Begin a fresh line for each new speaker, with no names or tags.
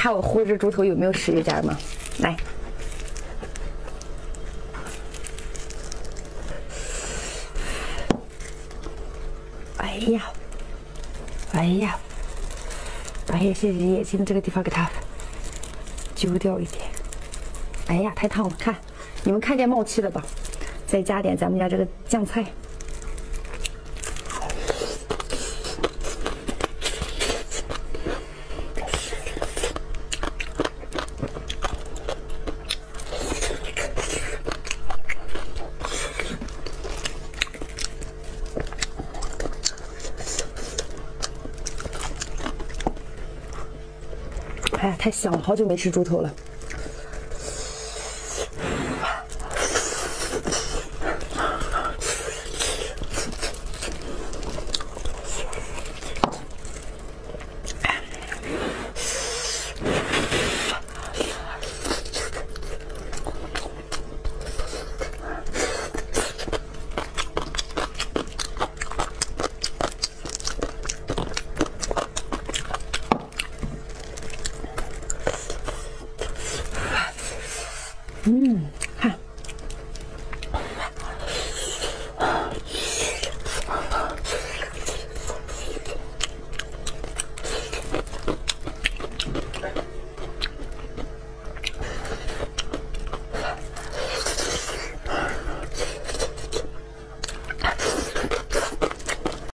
看我烀这猪头有没有食欲，家人们，来。哎呀，哎呀，把一些眼睛这个地方给它揪掉一点。哎呀，太烫了！看，你们看见冒气了吧？再加点咱们家这个酱菜。哎呀，太香了！好久没吃猪头了。 음.